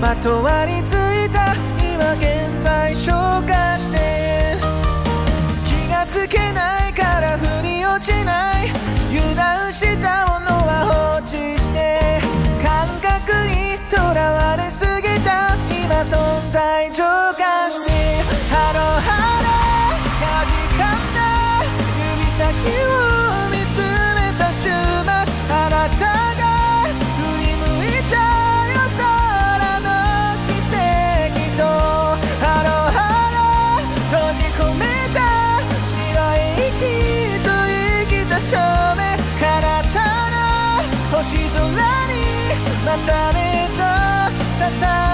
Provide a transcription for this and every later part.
まとわりついた今現在消化して気がつけないから腑に落ちない。油断したものは放置して感覚にとらわれすぎた今存在浄化してハローハローかじかんだ指先またねと支え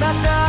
That's